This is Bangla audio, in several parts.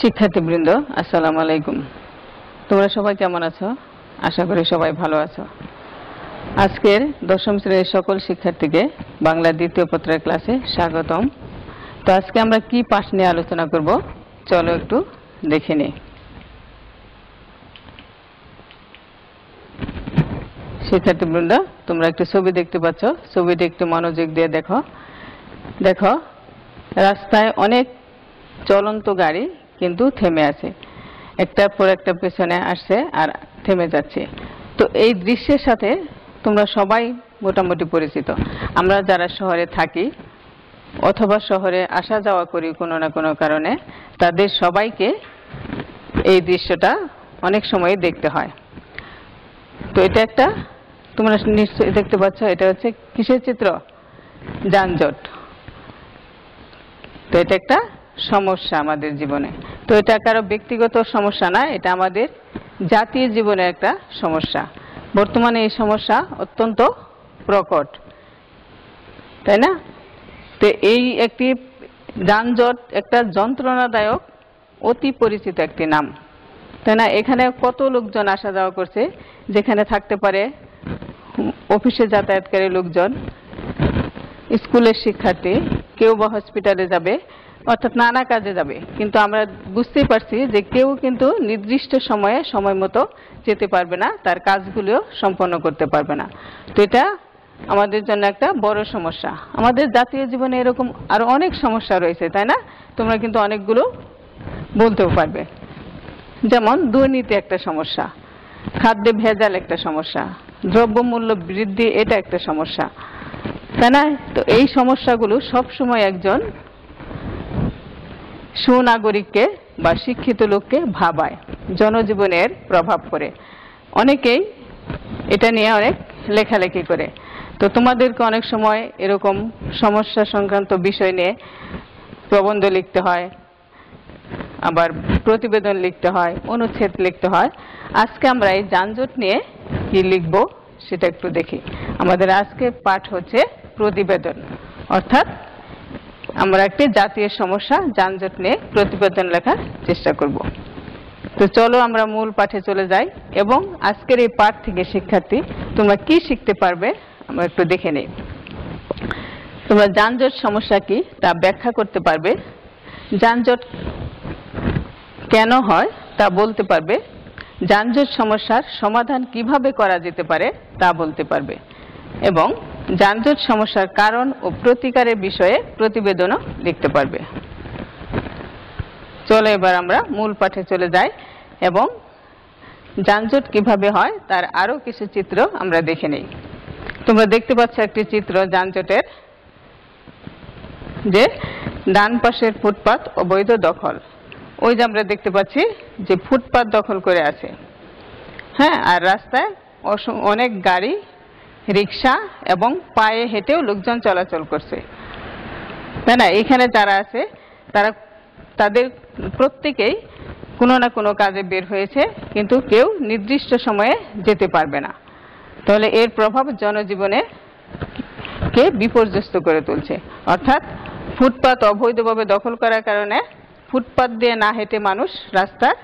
শিক্ষার্থীবৃন্দ, আসসালামু আলাইকুম। তোমরা সবাই কেমন আছো? আশা করি সবাই ভালো আছো। আজকের দশম শ্রেণির সকল শিক্ষার্থীকে বাংলা দ্বিতীয় পত্রের ক্লাসে স্বাগতম। তো আজকে আমরা কি পাঠ নিয়ে আলোচনা করব? চলো একটু দেখে নিই। শিক্ষার্থীবৃন্দ, তোমরা একটু ছবি দেখতে পাচ্ছ। ছবিটা একটু মনোযোগ দিয়ে দেখো। দেখো, রাস্তায় অনেক চলন্ত গাড়ি কিন্তু থেমে আছে। একটার পর একটা পেছনে আসছে আর থেমে যাচ্ছে। তো এই দৃশ্যের সাথে তোমরা সবাই মোটামুটি পরিচিত। আমরা যারা শহরে থাকি অথবা শহরে আসা যাওয়া করি কোনো না কোনো কারণে, তাদের সবাইকে এই দৃশ্যটা অনেক সময় দেখতে হয়। তো এটা একটা, তোমরা নিশ্চয়ই দেখতে পাচ্ছ, এটা হচ্ছে কিসের চিত্র? যানজট। তো এটা একটা সমস্যা আমাদের জীবনে। তো এটা কারও ব্যক্তিগত সমস্যা না, এটা আমাদের জাতীয় জীবনের একটা সমস্যা। বর্তমানে এই সমস্যা অত্যন্ত প্রকট, তাই না? তো এই একটি যানজট একটা যন্ত্রণাদায়ক, অতি পরিচিত একটি নাম, তাই না? এখানে কত লোকজন আসা যাওয়া করছে, যেখানে থাকতে পারে অফিসে যাতায়াতকারী লোকজন, স্কুলের শিক্ষার্থী, কেউ বা হসপিটালে যাবে অর্থাৎ নানা কাজে যাবে। কিন্তু আমরা বুঝতেই পারছি যে কেউ কিন্তু নির্দিষ্ট সময়ে সময় মতো যেতে পারবে না, তার কাজগুলো সম্পন্ন করতে পারবে না। তো এটা আমাদের জন্য একটা বড় সমস্যা। আমাদের জাতীয় জীবনে এরকম আরও অনেক সমস্যা রয়েছে, তাই না? তোমরা কিন্তু অনেকগুলো বলতেও পারবে। যেমন দুর্নীতি একটা সমস্যা, খাদ্যে ভেজাল একটা সমস্যা, দ্রব্যমূল্য বৃদ্ধি এটা একটা সমস্যা, তাই না? তো এই সমস্যাগুলো সবসময় একজন সুনাগরিককে বা শিক্ষিত লোককে ভাবায়, জনজীবনের প্রভাব পড়ে। অনেকেই এটা নিয়ে অনেক লেখালেখি করে। তো তোমাদেরকে অনেক সময় এরকম সমস্যা সংক্রান্ত বিষয় নিয়ে প্রবন্ধ লিখতে হয়, আবার প্রতিবেদন লিখতে হয়, অনুচ্ছেদ লিখতে হয়। আজকে আমরা এই যানজট নিয়ে কি লিখব সেটা একটু দেখি। আমাদের আজকে পাঠ হচ্ছে প্রতিবেদন, অর্থাৎ আমরা একটি জাতীয় সমস্যা, যানজট নিয়ে প্রতিবেদন লেখার চেষ্টা করব। তো চলো আমরা মূল পাঠে চলে যাই এবং আজকের এই পাঠ থেকে শিক্ষার্থী, তোমরা কি শিখতে পারবে আমরা একটু দেখে নেই। তোমরা যানজট সমস্যা কি তা ব্যাখ্যা করতে পারবে। যানজট কেন হয় তা বলতে পারবে। যানজট সমস্যার সমাধান কীভাবে করা যেতে পারে তা বলতে পারবে। এবং যানজট সমস্যার কারণ ও প্রতিকারের বিষয়ে প্রতিবেদনও লিখতে পারবে। চলো এবার আমরা মূল পাঠে চলে যাই এবং যানজট কীভাবে হয় তার আরও কিছু চিত্র আমরা দেখে নেই। তোমরা দেখতে পাচ্ছ একটি চিত্র যানজটের, যে ডান পাশের ফুটপাত অবৈধ দখল। ওই যে আমরা দেখতে পাচ্ছি যে ফুটপাত দখল করে আছে। হ্যাঁ আর রাস্তায় অনেক গাড়ি রিক্সা এবং পায়ে হেঁটেও লোকজন চলাচল করছে। তাই না, এখানে যারা আছে, তারা, তাদের প্রত্যেকেই কোনো না কোনো কাজে বের হয়েছে, কিন্তু কেউ নির্দিষ্ট সময়ে যেতে পারবে না। তাহলে এর প্রভাব জনজীবনে কে বিপর্যস্ত করে তুলছে? অর্থাৎ ফুটপাত অবৈধভাবে দখল করার কারণে ফুটপাত দিয়ে না হেঁটে মানুষ রাস্তার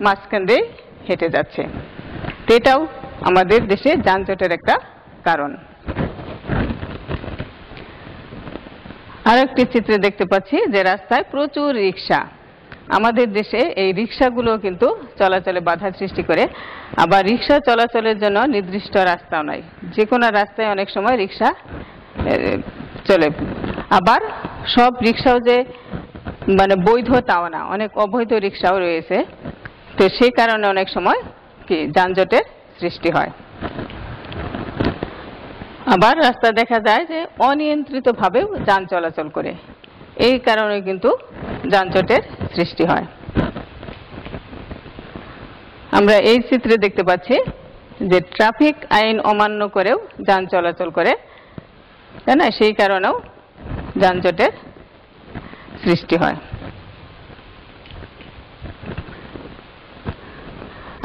মাঝখান দিয়ে হেঁটে যাচ্ছে। তো এটাও আমাদের দেশে যানজটের একটা কারণ। আরেকটি চিত্রে দেখতে পাচ্ছি যে রাস্তায় প্রচুর রিক্সা আমাদের দেশে এই রিক্সাগুলো কিন্তু চলাচলে বাধা সৃষ্টি করে। আবার রিক্সা চলাচলের জন্য নির্দিষ্ট রাস্তাও নাই। যে কোনো রাস্তায় অনেক সময় রিক্সা চলে। আবার সব রিক্সাও যে মানে বৈধ তাও না, অনেক অবৈধ রিক্সাও রয়েছে। তো সেই কারণে অনেক সময় কি যানজটের সৃষ্টি হয়। আবার রাস্তা দেখা যায় যে অনিয়ন্ত্রিতভাবেও যান চলাচল করে। এই কারণে কিন্তু যানজটের সৃষ্টি হয়। আমরা এই চিত্রে দেখতে পাচ্ছি যে ট্রাফিক আইন অমান্য করেও যান চলাচল করে, তাই না? সেই কারণেও যানজটের সৃষ্টি হয়।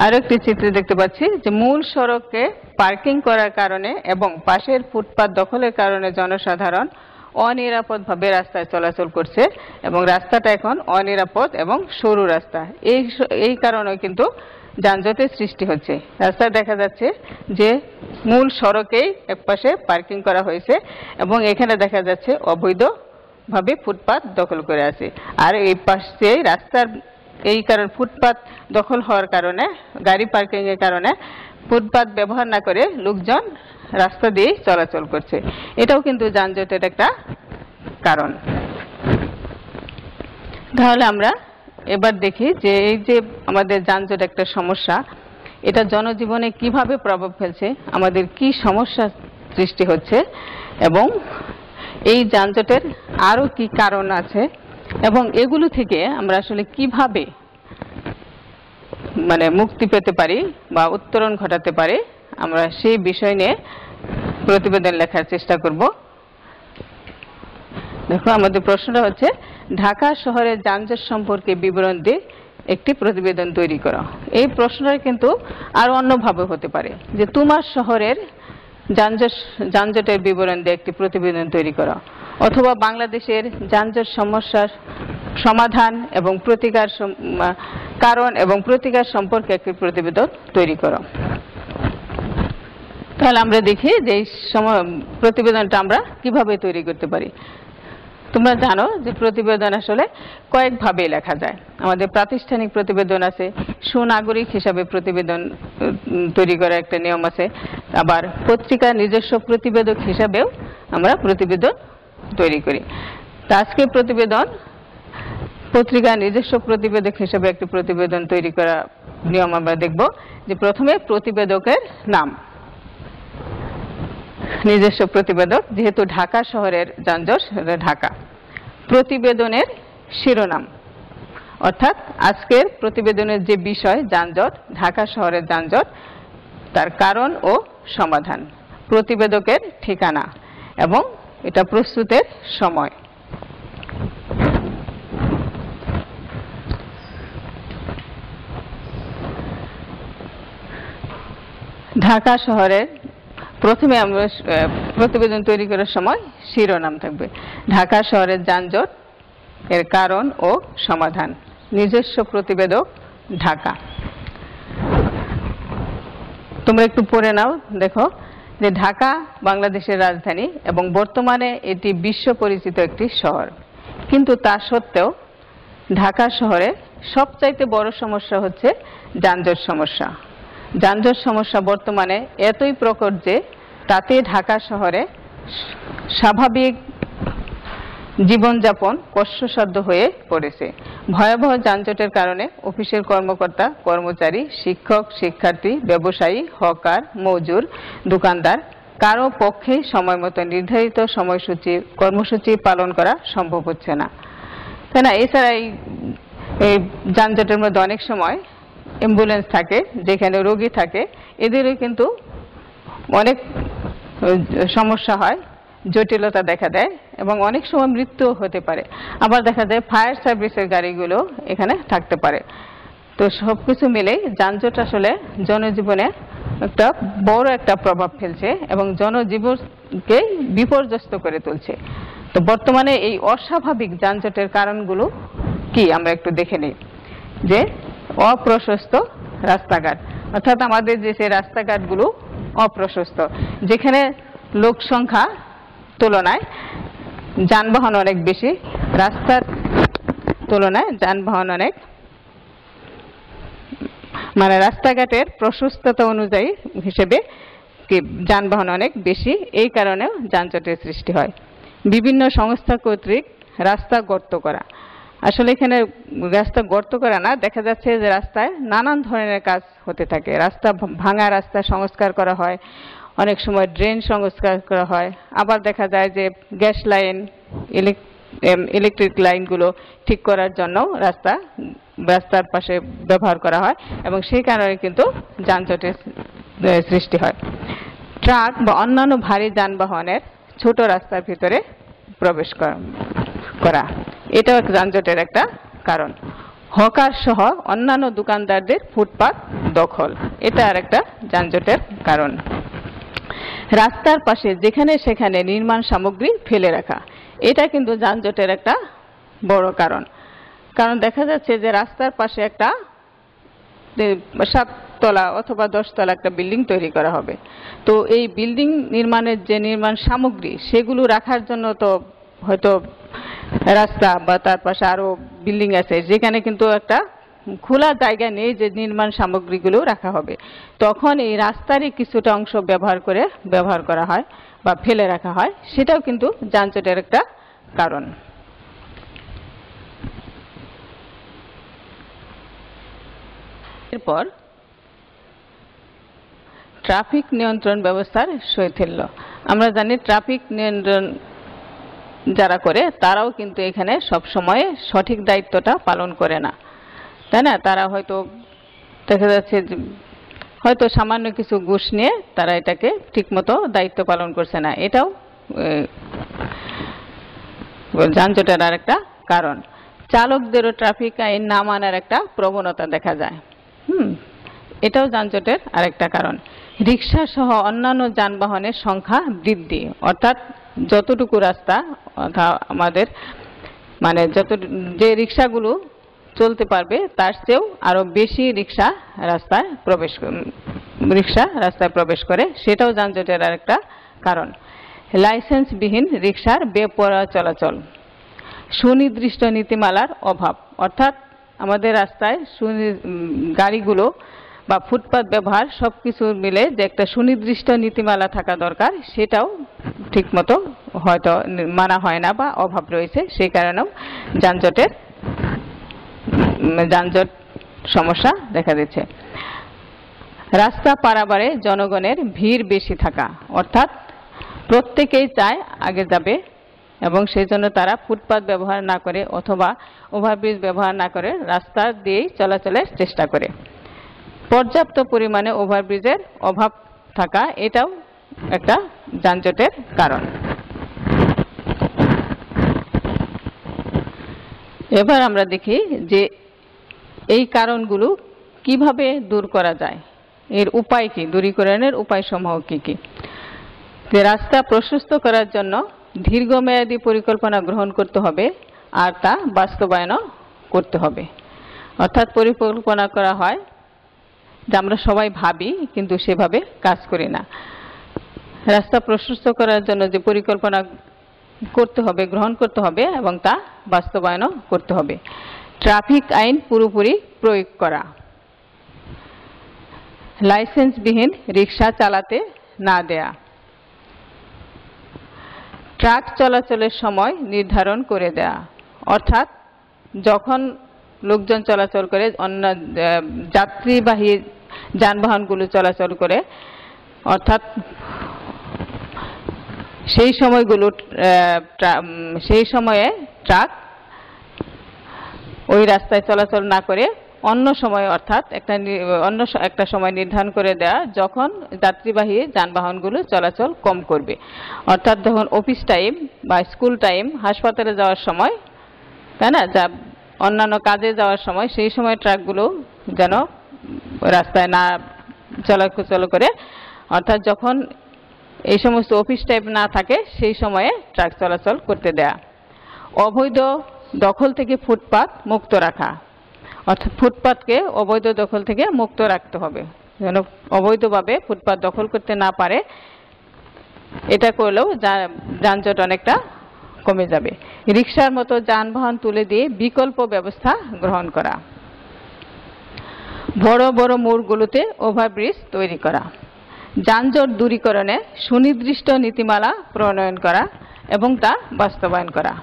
আরও একটি চিত্রে দেখতে পাচ্ছি যে মূল সড়কে পার্কিং করার কারণে এবং পাশের ফুটপাত দখলের কারণে জনসাধারণ অনিরাপদভাবে রাস্তায় চলাচল করছে এবং রাস্তাটা এখন অনিরাপদ এবং সরু রাস্তা। এই এই কারণে কিন্তু যানজটের সৃষ্টি হচ্ছে। রাস্তায় দেখা যাচ্ছে যে মূল সড়কেই একপাশে পার্কিং করা হয়েছে এবং এখানে দেখা যাচ্ছে অবৈধভাবে ফুটপাত দখল করে আছে। আর এই পাশে রাস্তার এই কারণ ফুটপাত দখল হওয়ার কারণে, গাড়ি পার্কিং এর কারণে ফুটপাত ব্যবহার না করে লোকজন রাস্তা দিয়ে চলাচল করছে। এটাও কিন্তু যানজটের একটা কারণ। তাহলে আমরা এবার দেখি যে এই যে আমাদের যানজট একটা সমস্যা, এটা জনজীবনে কীভাবে প্রভাব ফেলছে, আমাদের কি সমস্যা সৃষ্টি হচ্ছে এবং এই যানজটের আরও কি কারণ আছে এবং এগুলো থেকে আমরা আসলে কীভাবে মানে মুক্তি পেতে পারি বা উত্তরণ ঘটাতে পারি, আমরা সেই বিষয় নিয়ে প্রতিবেদন লেখার চেষ্টা করব। দেখো, আমাদের প্রশ্নটা হচ্ছে, ঢাকা শহরের যানজট সম্পর্কে বিবরণ দিয়ে একটি প্রতিবেদন তৈরি করো। এই প্রশ্নটা কিন্তু আরও অন্যভাবে হতে পারে, যে তোমার শহরের যানজট, যানজটের বিবরণ দিয়ে একটি প্রতিবেদন তৈরি করা। অথবা বাংলাদেশের যানজট সমস্যার সমাধান এবং প্রতিকার কারণ এবং প্রতিকার সম্পর্কে একটি প্রতিবেদন তৈরি করো। তাহলে আমরা দেখি যে এই প্রতিবেদনটা আমরা কীভাবে তৈরি করতে পারি। তোমরা জানো যে প্রতিবেদন আসলে কয়েকভাবে লেখা যায়। আমাদের প্রাতিষ্ঠানিক প্রতিবেদন আছে, সুনাগরিক হিসাবে প্রতিবেদন তৈরি করার একটা নিয়ম আছে। আবার পত্রিকার নিজস্ব প্রতিবেদক হিসাবেও আমরা প্রতিবেদন তৈরি করি। তা আজকে প্রতিবেদন, পত্রিকার নিজস্ব প্রতিবেদক হিসেবে একটি প্রতিবেদন তৈরি করা নিয়ম আমরা দেখব যে প্রথমে প্রতিবেদকের নাম। নিজস্ব প্রতিবেদক, যেহেতু ঢাকা শহরের যানজট ঢাকা। প্রতিবেদনের শিরোনাম, অর্থাৎ আজকের প্রতিবেদনের যে বিষয়, যানজট, ঢাকা শহরের যানজট তার কারণ ও সমাধান, প্রতিবেদকের ঠিকানা এবং এটা প্রস্তুতের সময়। ঢাকা শহরের প্রথমে আমরা প্রতিবেদন তৈরি করার সময় শিরোনাম থাকবে। ঢাকা শহরের যানজট এর কারণ ও সমাধান। নিজস্ব প্রতিবেদক ঢাকা। তোমরা একটু পড়ে নাও, দেখো, যে ঢাকা, বাংলাদেশের রাজধানী এবং বর্তমানে এটি বিশ্ব পরিচিত একটি শহর। কিন্তু তা সত্ত্বেও ঢাকা শহরে সবচাইতে বড় সমস্যা হচ্ছে যানজট সমস্যা। যানজট সমস্যা বর্তমানে এতই প্রকট যে তাতে ঢাকা শহরে স্বাভাবিক জীবনযাপন কষ্টসাধ্য হয়ে পড়েছে। ভয়াবহ যানজটের কারণে অফিসের কর্মকর্তা, কর্মচারী, শিক্ষক, শিক্ষার্থী, ব্যবসায়ী, হকার, মজুর, দোকানদার, কারও পক্ষেই সময় মতো নির্ধারিত সময়সূচি, কর্মসূচি পালন করা সম্ভব হচ্ছে না। তাই না? এছাড়া এই যানজটের মধ্যে অনেক সময় অ্যাম্বুলেন্স থাকে, যেখানে রোগী থাকে, এদেরও কিন্তু অনেক সমস্যা হয়। জটিলতা দেখা দেয় এবং অনেক সময় মৃত্যুও হতে পারে। আবার দেখা যায় ফায়ার সার্ভিসের গাড়িগুলো এখানে থাকতে পারে। তো সব কিছু মিলেই যানজট আসলে জনজীবনে একটা বড় একটা প্রভাব ফেলছে এবং জনজীবনকে বিপর্যস্ত করে তুলছে। তো বর্তমানে এই অস্বাভাবিক যানজটের কারণগুলো কি আমরা একটু দেখে নিই। যে অপ্রশস্ত রাস্তাঘাট, অর্থাৎ আমাদের যে রাস্তাঘাটগুলো অপ্রশস্ত, যেখানে লোক সংখ্যা তুলনায় যানবাহন অনেক বেশি। রাস্তার তুলনায় যানবাহন অনেক মানে রাস্তাঘাটের প্রশস্ততা অনুযায়ী হিসেবে যানবাহন অনেক বেশি। এই কারণেও যানজটের সৃষ্টি হয়। বিভিন্ন সংস্থা কর্তৃক রাস্তা গর্ত করা। আসলে এখানে রাস্তা গর্ত করা না, দেখা যাচ্ছে যে রাস্তায় নানান ধরনের কাজ হতে থাকে। রাস্তা ভাঙা রাস্তা সংস্কার করা হয়। অনেক সময় ড্রেন সংস্কার করা হয়। আবার দেখা যায় যে গ্যাস লাইন ইলেকট্রিক লাইনগুলো ঠিক করার জন্য রাস্তা, রাস্তার পাশে ব্যবহার করা হয় এবং সেই কারণে কিন্তু যানজটের সৃষ্টি হয়। ট্রাক বা অন্যান্য ভারী যানবাহনের ছোট রাস্তার ভিতরে প্রবেশ করা। এটাও যানজটের একটা কারণ। হকার সহ অন্যান্য দোকানদারদের ফুটপাত দখল। এটা আর একটা যানজটের কারণ। রাস্তার পাশে যেখানে সেখানে নির্মাণ সামগ্রী ফেলে রাখা। এটা কিন্তু যানজটের একটা বড় কারণ। কারণ দেখা যাচ্ছে যে রাস্তার পাশে একটা সাততলা অথবা দশতলা একটা বিল্ডিং তৈরি করা হবে। তো এই বিল্ডিং নির্মাণের যে নির্মাণ সামগ্রী, সেগুলো রাখার জন্য তো হয়তো রাস্তা বা তার পাশে আরও বিল্ডিং আছে, যেখানে কিন্তু একটা খোলা জায়গা নেই যে নির্মাণ সামগ্রীগুলো রাখা হবে। তখন এই রাস্তারই কিছুটা অংশ ব্যবহার করে ব্যবহার করা হয় বা ফেলে রাখা হয়। সেটাও কিন্তু যানজটের একটা কারণ। এরপর ট্রাফিক নিয়ন্ত্রণ ব্যবস্থার শৈথিল্য। আমরা জানি ট্রাফিক নিয়ন্ত্রণ যারা করে, তারাও কিন্তু এখানে সব সময় সঠিক দায়িত্বটা পালন করে না। তাই না? তারা হয়তো দেখা যাচ্ছে হয়তো সামান্য কিছু ঘুষ নিয়ে তারা এটাকে ঠিকমতো দায়িত্ব পালন করছে না। এটাও যানজটের আর একটা কারণ। চালকদেরও ট্রাফিক আইন না মানার একটা প্রবণতা দেখা যায়। হুম, এটাও যানজটের আরেকটা কারণ। রিক্সা সহ অন্যান্য যানবাহনের সংখ্যা বৃদ্ধি। অর্থাৎ যতটুকু রাস্তা আমাদের মানে যত, যে রিক্সাগুলো চলতে পারবে, তার চেয়েও আরও বেশি রিক্সা রাস্তায় প্রবেশ রিক্সা রাস্তায় প্রবেশ করে। সেটাও যানজটের আরেকটা কারণ। লাইসেন্সবিহীন রিক্সার বেপরোয়া চলাচল। সুনির্দিষ্ট নীতিমালার অভাব। অর্থাৎ আমাদের রাস্তায় গাড়িগুলো বা ফুটপাত ব্যবহার সব কিছু মিলে যে একটা সুনির্দিষ্ট নীতিমালা থাকা দরকার, সেটাও ঠিকমতো হয়তো মানা হয় না বা অভাব রয়েছে। সেই কারণেও যানজটের যানজট সমস্যা দেখা দিচ্ছে। রাস্তা পারাবারে জনগণের ভিড় বেশি থাকা, অর্থাৎ প্রত্যেকেই চায় আগে যাবে এবং সেই জন্য তারা ফুটপাত ব্যবহার না করে অথবা ওভারব্রিজ ব্যবহার না করে রাস্তা দিয়েই চলাচলের চেষ্টা করে। পর্যাপ্ত পরিমাণে ওভারব্রিজের অভাব থাকা এটাও একটা যানজটের কারণ। এবার আমরা দেখি যে এই কারণগুলো কীভাবে দূর করা যায়? এর উপায় কি? দূরীকরণের উপায়সমূহ কি কি? যে রাস্তা প্রশস্ত করার জন্য দীর্ঘমেয়াদী পরিকল্পনা গ্রহণ করতে হবে আর তা বাস্তবায়নও করতে হবে। অর্থাৎ পরিকল্পনা করা হয় যে আমরা সবাই ভাবি কিন্তু সেভাবে কাজ করি না। রাস্তা প্রশস্ত করার জন্য যে পরিকল্পনা করতে হবে, গ্রহণ করতে হবে এবং তা বাস্তবায়নও করতে হবে। ট্রাফিক আইন পুরোপুরি প্রয়োগ করা। লাইসেন্সবিহীন রিক্সা চালাতে না দেয়া। ট্রাক চলাচলের সময় নির্ধারণ করে দেয়া। অর্থাৎ যখন লোকজন চলাচল করে, অন্য যাত্রীবাহী যানবাহনগুলো চলাচল করে, অর্থাৎ সেই সময়গুলো সেই সময়ে ট্রাক ওই রাস্তায় চলাচল না করে অন্য সময় অর্থাৎ একটা অন্য একটা সময় নির্ধারণ করে দেওয়া যখন যাত্রীবাহী যানবাহনগুলো চলাচল কম করবে। অর্থাৎ যখন অফিস টাইম বা স্কুল টাইম হাসপাতালে যাওয়ার সময়, তাই না? যা অন্যান্য কাজে যাওয়ার সময়, সেই সময় ট্রাকগুলো যেন রাস্তায় না চলাচল করে। অর্থাৎ যখন এই সমস্ত অফিস টাইপ না থাকে, সেই সময়ে ট্রাক চলাচল করতে দেয়া। অবৈধ দখল থেকে ফুটপাত মুক্ত রাখা। অর্থাৎ ফুটপাতকে অবৈধ দখল থেকে মুক্ত রাখতে হবে। যেন অবৈধভাবে ফুটপাত দখল করতে না পারে, এটা করলেও যানজট অনেকটা কমে যাবে। রিক্সার মতো যানবাহন তুলে দিয়ে বিকল্প ব্যবস্থা গ্রহণ করা। বড় বড় মোড়গুলোতে ওভারব্রিজ তৈরি করা। যানজট দূরীকরণে সুনির্দিষ্ট নীতিমালা প্রণয়ন করা এবং তা বাস্তবায়ন করা।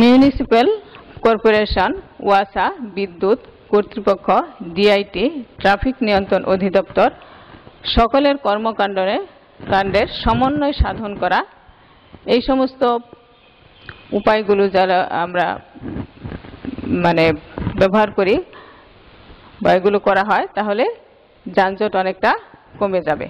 মিউনিসিপ্যাল কর্পোরেশন, ওয়াসা বিদ্যুৎ কর্তৃপক্ষ, ডিআইটি, ট্রাফিক নিয়ন্ত্রণ অধিদপ্তর সকলের কর্মকাণ্ডে কাণ্ডের সমন্বয় সাধন করা। এই সমস্ত উপায়গুলো যারা আমরা মানে ব্যবহার করি বা এগুলো করা হয়, তাহলে যানজট অনেকটা কমে যাবে।